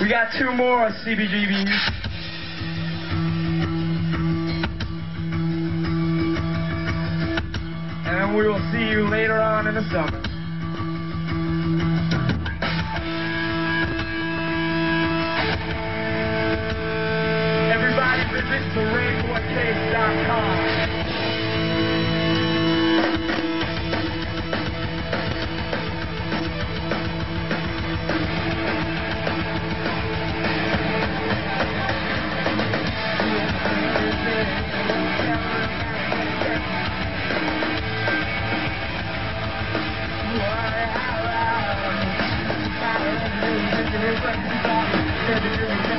We got two more CBGBs. And we will see you later on in the summer. Thank you.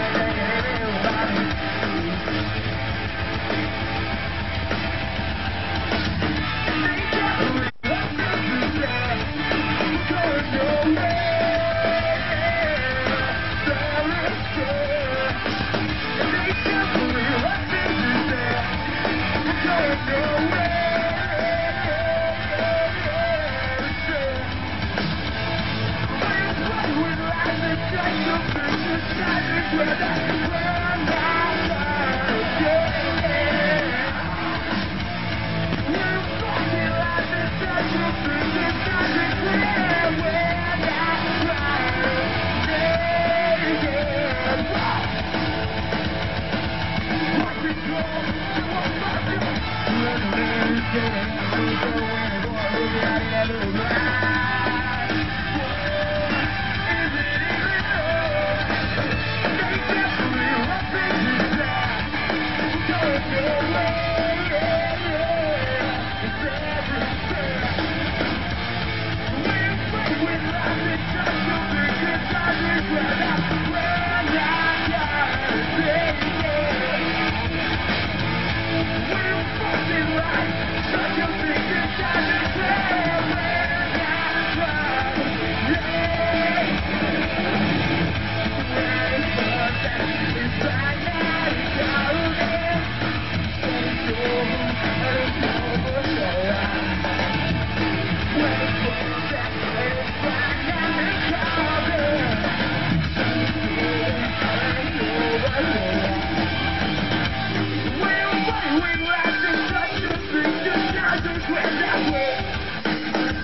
better.